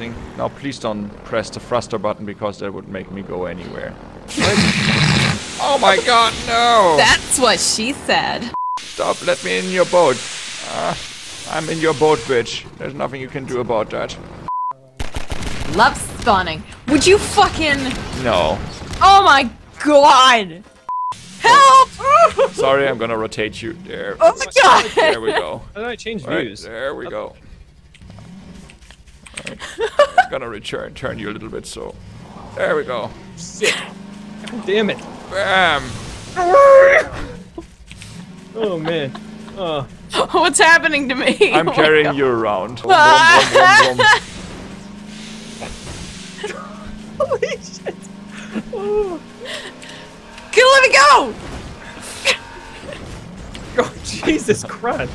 Now please don't press the thruster button because that would make me go anywhere. oh my god, no! That's what she said. Stop, let me in your boat. Uh, I'm in your boat, bitch. There's nothing you can do about that. Love spawning. Would you fucking... No. Oh my god! Help! Sorry, I'm gonna rotate you. There. Oh my god! There we go. How did I change Right, views? there we go. Alright. I'm gonna return, turn you a little bit so. There we go. Shit. God damn it. Bam! Oh man. Oh. What's happening to me? I'm Oh carrying you around. Vroom, Ah. vroom, vroom, vroom, vroom. Holy shit. Oh. Good, let me go! Oh Jesus Christ.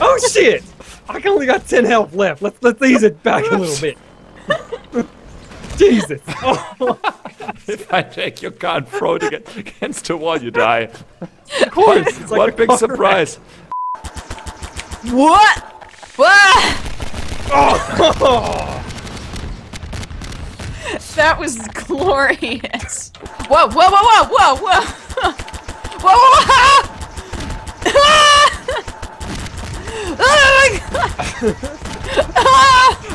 Oh shit. I only got 10 health left. Let's let's ease it back a little bit. Jesus. Oh, if I take your car and throw it against the wall, you die. of course. It's like what a big car surprise! What? What? Oh. That was glorious. Whoa, whoa, whoa, whoa, whoa, whoa! Whoa, whoa, whoa!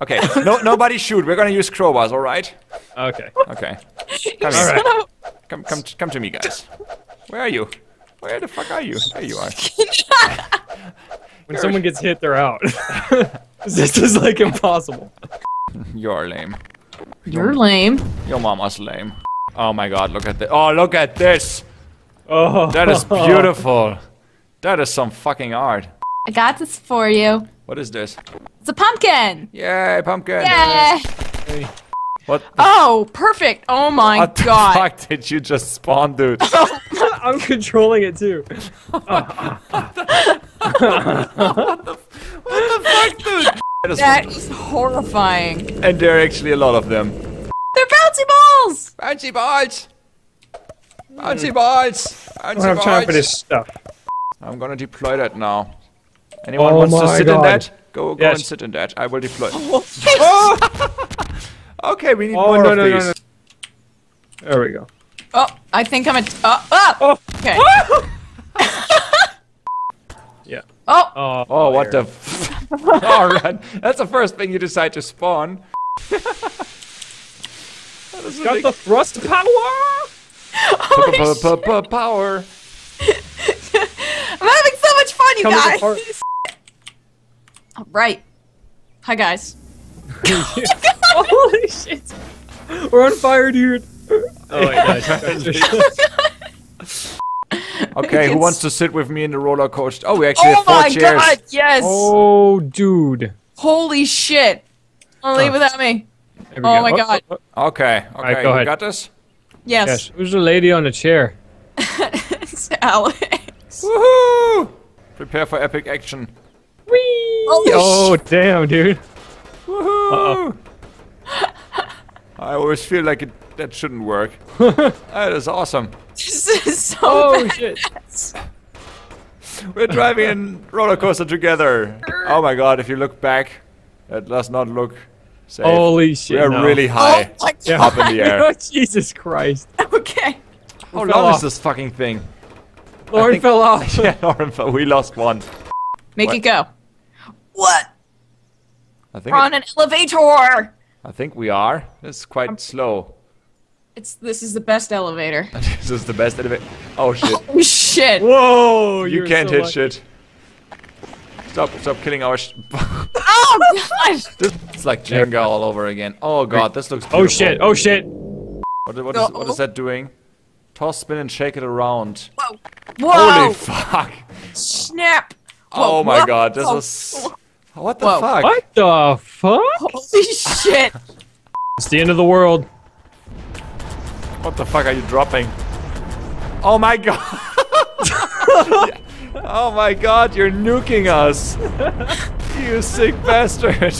Okay, no, nobody shoot. We're gonna use crowbars, all right? Okay. Okay, come here. so- Come, come, come to me, guys. Where are you? Where the fuck are you? There you are. When someone gets hit, they're out. this is like impossible. You're lame. You're lame. Your mama's lame. Oh my god, look at this. Oh, look at this. Oh. That is beautiful. That is some fucking art. I got this for you. What is this? It's a pumpkin. Yay, pumpkin. Yeah. What the Oh, perfect. Oh my god! What the fuck did you just spawn, dude? I'm controlling it too. what the fuck, dude? That is That is horrifying. and there are actually a lot of them. They're bouncy balls. Bouncy balls! Bouncy hmm. balls! Bouncy I don't have time for this stuff. I'm gonna deploy that now. Anyone Oh wants to my sit in that? Go, go Yes. and sit in that. I will deploy. Oh, Okay, we need Oh more no of no no these. no. There we go. oh, I think I'm a. Oh, oh. Oh. Okay. Yeah. Oh, Oh. Oh, what the? F- Alright, that's the first thing you decide to spawn. that is Got the thrust power. holy p- sh- p- p- power. I'm having so much fun, you Comes guys. apart. All right. Hi, guys. Holy shit. We're on fire, dude. Oh wait, nice. Okay, who wants to sit with me in the roller coaster? Oh, we actually Oh have four chairs. Oh my chairs. god, yes. oh, dude. Holy shit. Don't leave without me. Oh go. my oh, God. oh, oh. Okay, okay, right, go you ahead. got this. Yes. Yes. Who's the lady on the chair? it's Alex. Woohoo! Prepare for epic action. Whee! Holy Oh, damn, dude. Woohoo! I always feel like it, that shouldn't work. that is awesome. This is so Oh, bad. shit. We're driving a roller coaster together. Oh my god, if you look back, that does not look safe. Holy shit. We're no. really oh high. Oh my Yeah. Up in the air. Oh, Jesus Christ. Okay. How fell long is this fucking thing? Lauren think- fell off. yeah, Lauren, fell- we lost one. Make What? it go. What? I think We're on an elevator. I think we are. It's quite um, slow. It's this is the best elevator. this is the best elevator. Oh shit. Oh shit. Whoa. you you're can't so hit lucky. shit. Stop, stop killing our sh- Oh gosh! This is like Jenga all over again. Oh god, this looks oh, beautiful. Oh, shit. Oh, shit. What, what, is, what is that doing? Toss, spin, and shake it around. Whoa. Holy fuck! Snap. Oh my whoa, god, this whoa. was... What the Whoa. fuck? What the fuck? Holy shit. It's the end of the world. What the fuck are you dropping? Oh my god! oh my god, you're nuking us! you sick bastard!